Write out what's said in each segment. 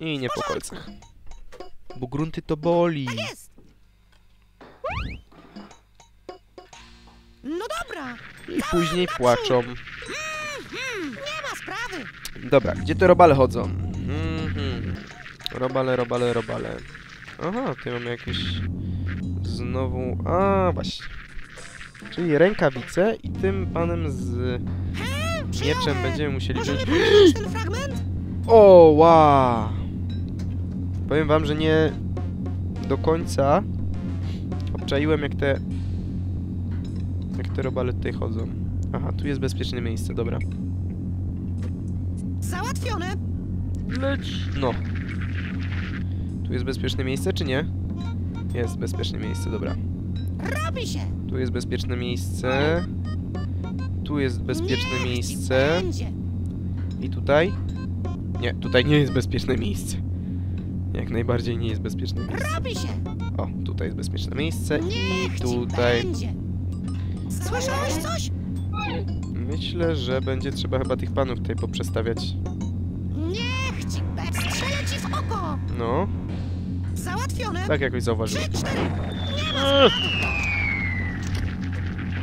I nie po kolcach. Bo grunty to boli. Jest! No dobra, I później płaczą. nie ma sprawy. Dobra, gdzie te robale chodzą? Mhm. Robale, robale, robale. Aha, tutaj mamy jakieś... Znowu... A, właśnie. Czyli rękawice i tym panem z mieczem będziemy musieli Może nie ten fragment? O, wow! Powiem wam, że nie do końca obczaiłem jak te... Jak te robale tutaj chodzą. Aha, tu jest bezpieczne miejsce, dobra. Załatwione. Leć! No. Tu jest bezpieczne miejsce, czy nie? Jest bezpieczne miejsce, dobra. Robi się. Tu jest bezpieczne miejsce. Tu jest bezpieczne Niech miejsce. I tutaj? Nie, tutaj nie jest bezpieczne miejsce. Jak najbardziej nie jest bezpieczne miejsce. Robi się. O, tutaj jest bezpieczne miejsce i Niech ci tutaj... będzie. Słyszałeś coś? Myślę, że będzie trzeba chyba tych panów tutaj poprzestawiać. Niech ci będzie. Strzelę ci w oko. No, Załatwione. tak jakoś zauważyłem. Trzy, cztery.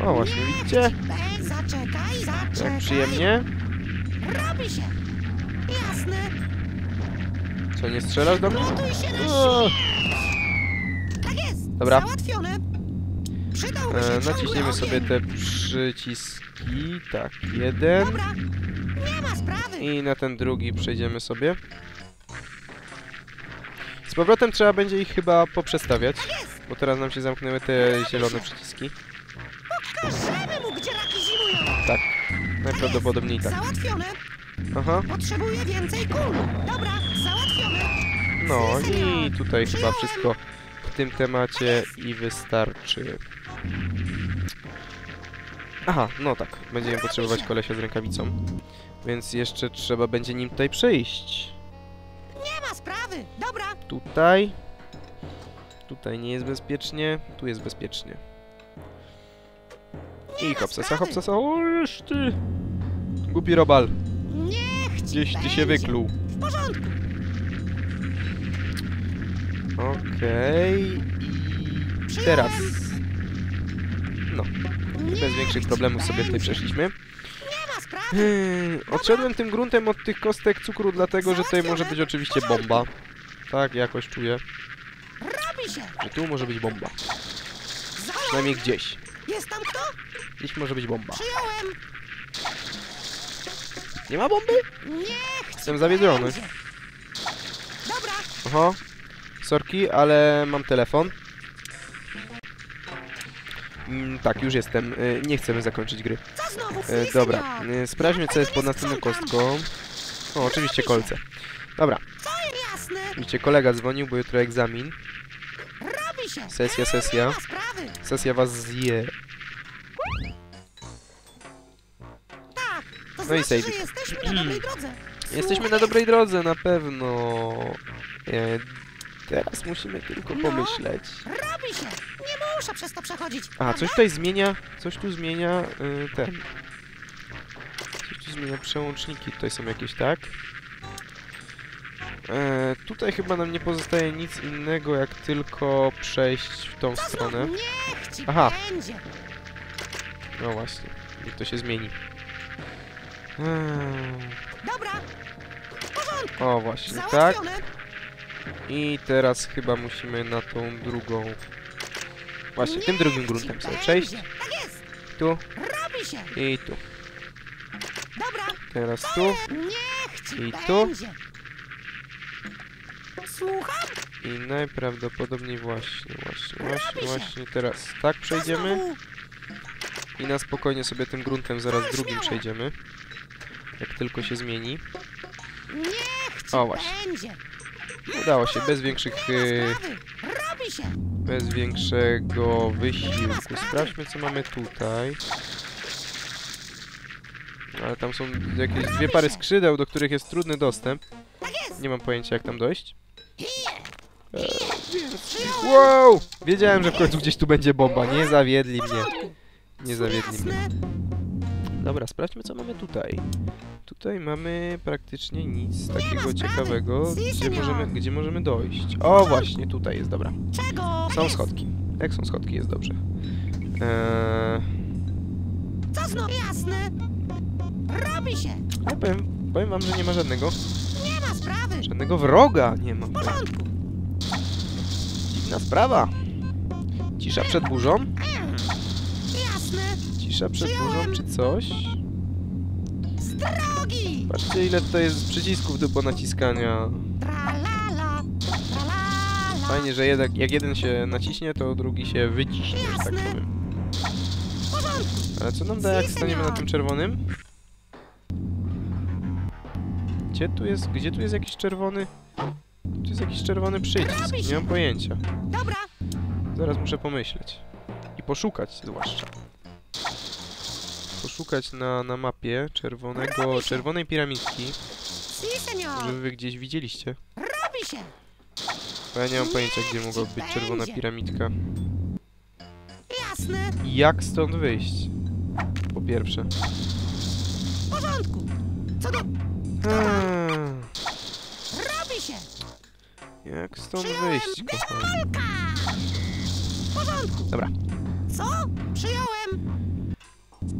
O, właśnie, widzicie? Będzie. Zaczekaj, zaczekaj. Jak przyjemnie. Robi się. Jasne. Co, nie strzelasz do mnie? O, Tak jest. Dobra. Załatwione. Przydałby się E, naciśniemy sobie te przyciski. Tak, jeden. Dobra. Nie ma sprawy. I na ten drugi przejdziemy sobie. Z powrotem trzeba będzie ich chyba poprzestawiać, Jest. bo teraz nam się zamknęły te zielone przyciski. Pokażemy mu, gdzie raki zimują. Tak, najprawdopodobniej tak. Załatwione. Aha, Potrzebuję więcej kul. Dobra. No i tutaj chyba wszystko w tym temacie i wystarczy. Aha, no tak, będziemy potrzebować kolesia z rękawicą. Więc jeszcze trzeba będzie nim tutaj przejść. Nie ma sprawy. Dobra. Tutaj. Tutaj nie jest bezpiecznie, tu jest bezpiecznie. I sprawy. hopsasa, oż ty! Głupi robal, Niech gdzieś ty się wykluł. W porządku. Okej, i teraz. No, bez większych problemów sobie tutaj przeszliśmy. Nie. Hmm, odszedłem tym gruntem od tych kostek cukru, dlatego że tutaj może być oczywiście bomba. Tak, jakoś czuję, że tu może być bomba. Przynajmniej gdzieś. Jest tam kto? Gdzieś może być bomba. Nie ma bomby? Ci Jestem zawiedziony. Dobra. Oho. Sorki, ale mam telefon. Mm, tak, już jestem. Y, nie chcemy zakończyć gry. E, dobra, y, sprawdźmy co jest pod następną kostką. O, oczywiście kolce. Dobra, widzicie, kolega dzwonił, bo jutro egzamin. Sesja, Nie sesja. Sesja was zje. Tak. No i znaczy, save jesteśmy na dobrej drodze. Na Słuchaj, dobrej drodze, na pewno. E, teraz musimy tylko No. pomyśleć. Robi się. Nie muszę przez to przechodzić. A, coś tutaj zmienia, coś tu zmienia y, ten. Coś tu zmienia przełączniki, tutaj są jakieś, tak? E, tutaj chyba nam nie pozostaje nic innego, jak tylko przejść w tą Co stronę. znowu? Niech ci Aha. będzie. No właśnie, niech to się zmieni. Eee, Dobra. O, właśnie, tak. I teraz chyba musimy na tą drugą... Właśnie, tym drugim gruntem sobie przejść. Tak jest. Tu Robi się. i tu. Dobra. Teraz tu. I tu. Słucham? I najprawdopodobniej właśnie, właśnie, właśnie, właśnie teraz tak przejdziemy i na spokojnie sobie tym gruntem zaraz drugim przejdziemy. Jak tylko się zmieni. O, właśnie. Udało się, bez większych, e, bez większego wysiłku. Sprawdźmy co mamy tutaj. Ale tam są jakieś dwie pary skrzydeł, do których jest trudny dostęp. Tak. Nie mam pojęcia jak tam dojść. Przyjąłem. Wow! Wiedziałem, że w końcu gdzieś tu będzie bomba. Nie zawiedli mnie. Nie zawiedli mnie. Dobra, sprawdźmy co mamy tutaj. Tutaj mamy praktycznie nic takiego ciekawego, gdzie możemy, gdzie możemy dojść. O, właśnie, tutaj jest, dobra. Czego? Tak Są schodki. Jak są schodki, jest dobrze. Eee, Co znów? Jasne. Robi się. ale powiem, powiem wam, że nie ma żadnego, Nie ma sprawy. żadnego wroga nie ma. W porządku. Dziwna sprawa. Cisza przed burzą? Cisza przed burzą czy coś? Z drogi. Patrzcie ile tutaj jest przycisków do ponaciskania. Fajnie, że jednak, jak jeden się naciśnie, to drugi się wyciśnie, że tak powiem. Ale co nam da, jak staniemy na tym czerwonym? Gdzie tu jest, gdzie tu jest jakiś czerwony? Tu jest jakiś czerwony przycisk, nie mam pojęcia. Dobra. Zaraz muszę pomyśleć. I poszukać zwłaszcza. Poszukać na, na mapie czerwonego, czerwonej piramidki. Może wy gdzieś widzieliście? Robi się. Bo ja nie mam pojęcia, gdzie Niech mogła ci być czerwona piramidka. Jasne. Jak stąd wyjść? Po pierwsze. W porządku. Co do... Robi się. jak stąd wyjść, kochani? W porządku. Dobra. Co? Przyjąłem.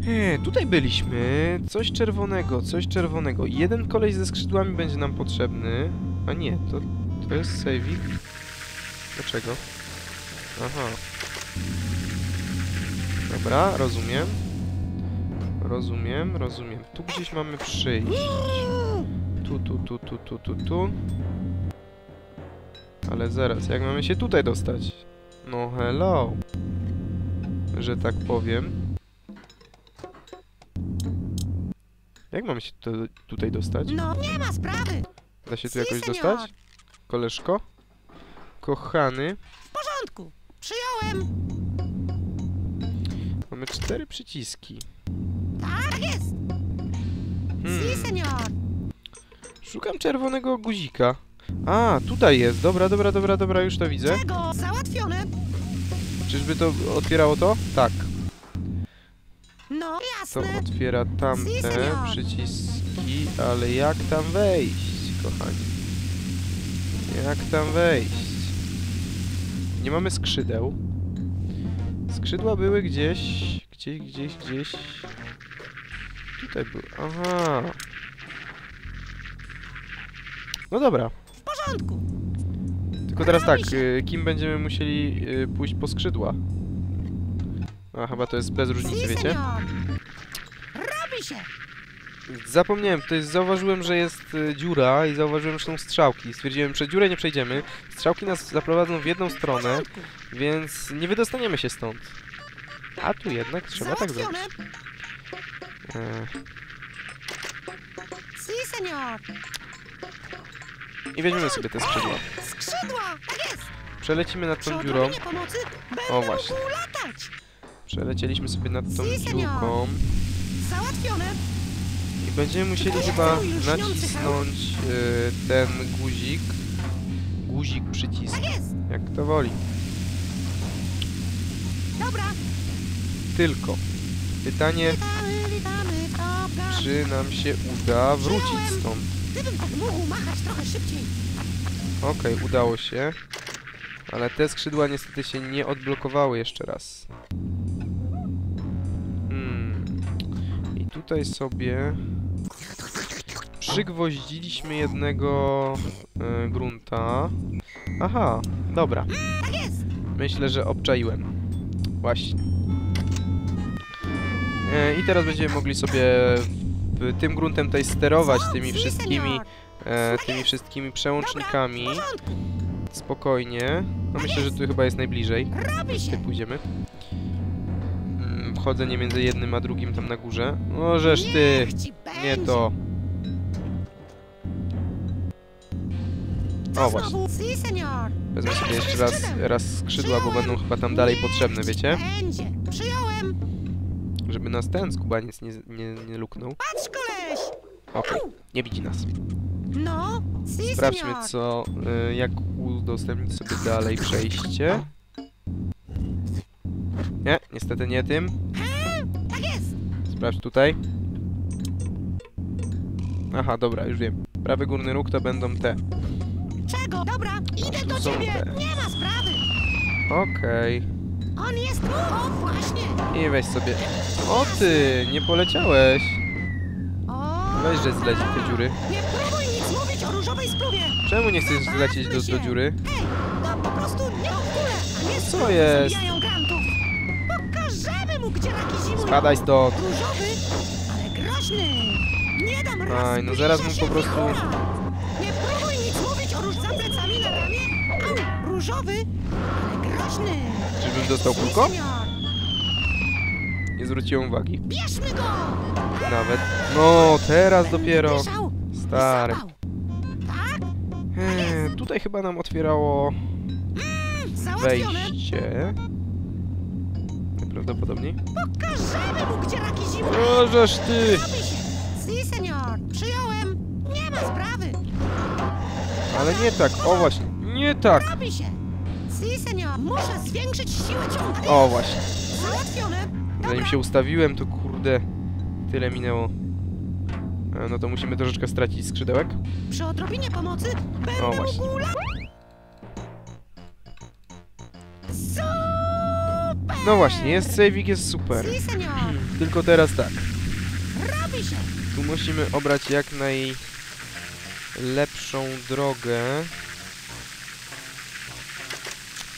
Eee, tutaj byliśmy. Coś czerwonego, coś czerwonego. Jeden koleś ze skrzydłami będzie nam potrzebny. A nie, to, to jest saving. Dlaczego? Aha. Dobra, rozumiem. Rozumiem, rozumiem. Tu gdzieś mamy przyjść. Tu, tu, tu, tu, tu, tu, tu. Ale zaraz, jak mamy się tutaj dostać? No hello. Że tak powiem. Jak mamy się tu, tutaj dostać? No, nie ma sprawy. Da się tu Si, jakoś senior. dostać? Koleżko? Kochany. W porządku. Przyjąłem. Mamy cztery przyciski. Tak jest. Si, Hmm. senior. Szukam czerwonego guzika. A, tutaj jest. Dobra, dobra, dobra, dobra, już to widzę. Czego? Załatwione. Czyżby to otwierało to? Tak. No, To jasne. otwiera Si, tamte przyciski, ale jak tam wejść, kochani? Jak tam wejść? Nie mamy skrzydeł. Skrzydła były gdzieś, gdzieś, gdzieś, gdzieś. Tutaj były. Aha. No dobra. W porządku. Tylko teraz tak, Robi się. y, kim będziemy musieli y, pójść po skrzydła? A chyba to jest bez różnicy, wiecie? Robi się. Zapomniałem, to jest, zauważyłem, że jest y, dziura i zauważyłem, że są strzałki. Stwierdziłem, że dziurę nie przejdziemy. Strzałki nas zaprowadzą w jedną stronę, więc nie wydostaniemy się stąd. A tu jednak trzeba tak zrobić. E, Si, senior. I weźmiemy sobie te skrzydła. Skrzydła. Tak jest. Przelecimy nad tą dziurą. odrobinie pomocy będę O, właśnie. mógł latać. Przelecieliśmy sobie nad tą dziurką. Załatwione. I będziemy musieli chyba nacisnąć y, ten guzik. Guzik, przycisk. Tak. Jak to woli. Dobra. Tylko. Pytanie, czy nam się uda wrócić stąd. Gdybym tak mógł machać trochę szybciej. Okej, udało się. Ale te skrzydła niestety się nie odblokowały jeszcze raz. Tutaj sobie przygwoździliśmy jednego e, grunta. Aha, dobra. Tak. Myślę, że obczaiłem. Właśnie. E, I teraz będziemy mogli sobie tym gruntem tutaj sterować tymi wszystkimi, e, tymi wszystkimi przełącznikami. Spokojnie. No myślę, że tu chyba jest najbliżej. Tutaj pójdziemy. Wchodzenie między jednym a drugim tam na górze. No żeż ty! Nie to. O właśnie. Wezmę sobie jeszcze raz, raz skrzydła, bo będą chyba tam dalej potrzebne, ci wiecie? Żeby nas ten skubaniec nie, nie, nie luknął. Okej, nie widzi nas. No. Sprawdźmy co, y, jak udostępnić sobie dalej przejście. Nie, niestety nie tym. Tak. Sprawdź tutaj. Aha, dobra, już wiem. Prawy górny róg to będą te. Czego? Dobra, idę do ciebie. te. Nie ma sprawy. Okej. On jest tu. O, właśnie. I weź sobie... O ty, nie poleciałeś. Weź, że zleci w te dziury. Nie próbuj nic mówić o różowej spluwie. Czemu nie chcesz zlecieć do, do dziury? Hej, no po prostu nie o kulę, a nie Co jest? Spadaj stąd. Różowy, ale groźny. Nie dam raz. Aj, no zaraz mu po prostu-. Nie próbuj nic mówić o róż za plecami na ramię. Au, różowy, ale groźny. Czyżbym dostał senior. Nie zwróciłem uwagi. Bierzmy go. Nawet. No, teraz dopiero. Stary. Tak? Eee, tutaj chyba nam otwierało Załatwione. wejście. Najprawdopodobniej. Pokażemy mu, gdzie raki zimują. Możesz ty! Si, senior. Przyjąłem. Nie ma sprawy. Ale nie tak, o właśnie. Nie tak! Robi się. Si, senior. Muszę zwiększyć siłę ciągnięcia. O właśnie. Załatwione. Zanim się ustawiłem, to kurde. Tyle minęło. E, No to musimy troszeczkę stracić skrzydełek. Przy odrobinie pomocy będę O, właśnie. mógł la... No właśnie, jest saving, jest super. Tylko teraz tak. Tu musimy obrać jak najlepszą drogę.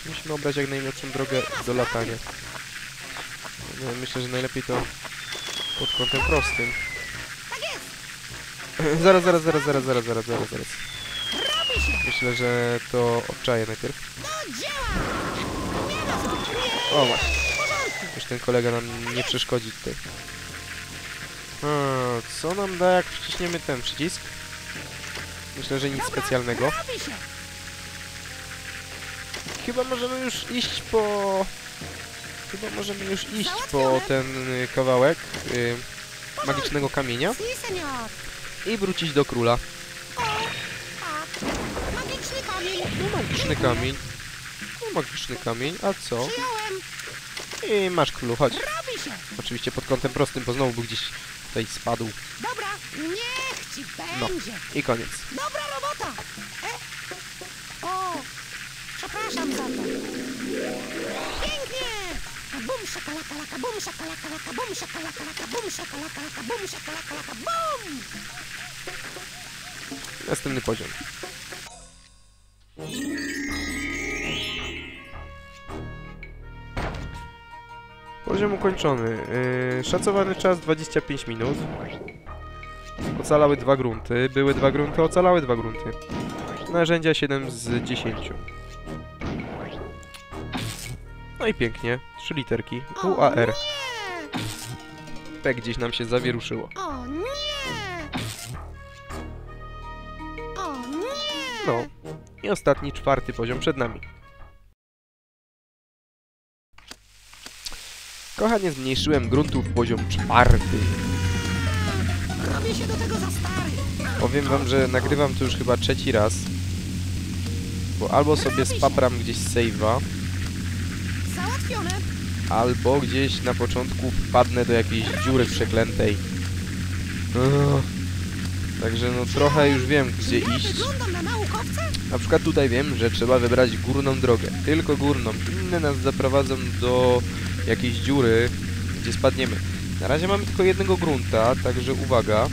Musimy obrać jak najlepszą drogę do latania. No, myślę, że najlepiej to pod kątem prostym. Tak zaraz, zaraz, zaraz, zaraz, zaraz, zaraz, zaraz, zaraz. Myślę, że to obczaję najpierw. Do dzieła. Nie ma sprawy. O właśnie, już ten kolega nam nie przeszkodzi tutaj. Co nam da jak wciśniemy ten przycisk? Myślę, że nic specjalnego. Chyba możemy już iść po... Chyba możemy już iść po ten y, kawałek y, magicznego kamienia i wrócić do króla. Tak. No magiczny kamień. No magiczny kamień, a co? I masz królu, chodź. Oczywiście pod kątem prostym, bo znowu by gdzieś tutaj spadł. Dobra, niech ci No. będzie. I koniec. Dobra robota. E? O, przepraszam za to. Pięknie. Kabum szakalaka laka, bum szakalaka laka, bum szakalaka laka, bum szakalaka laka, bum szakalaka laka, bum. Następny poziom. Poziom ukończony. Yy, szacowany czas 25 minut. Ocalały dwa grunty. Były dwa grunty, ocalały dwa grunty. Narzędzia 7 z 10. No i pięknie. Trzy literki. UAR. Nie. Tak gdzieś nam się zawieruszyło. No. I ostatni, czwarty poziom przed nami. Kochanie, zmniejszyłem gruntów poziom czwarty. Robię się do tego za stary. Powiem wam, że nagrywam to już chyba trzeci raz. Bo albo sobie spapram gdzieś save'a, Załatwione. albo gdzieś na początku wpadnę do jakiejś dziury przeklętej. Także no trochę już wiem gdzie iść. Na przykład tutaj wiem, że trzeba wybrać górną drogę. Tylko górną. Inne nas zaprowadzą do jakiejś dziury, gdzie spadniemy. Na razie mamy tylko jednego grunta, także uwaga.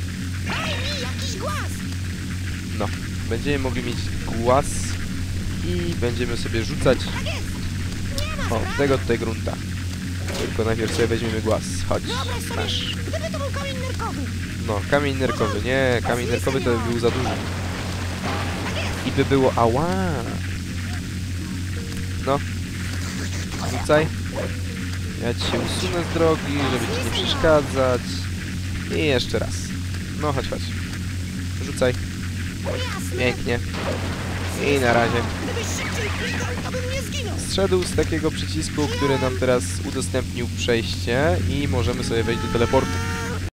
No, będziemy mogli mieć głaz i będziemy sobie rzucać Tak o tego tutaj grunta. Tylko najpierw sobie weźmiemy głaz. Chodź, masz. No, kamień nerkowy. Nie, kamień nerkowy to by był za duży. I by było ała. No. Rzucaj. Ja ci się usunę z drogi, żeby ci nie przeszkadzać. I jeszcze raz. No, chodź, chodź. Rzucaj. Pięknie. I na razie. Zszedł z takiego przycisku, który nam teraz udostępnił przejście i możemy sobie wejść do teleportu.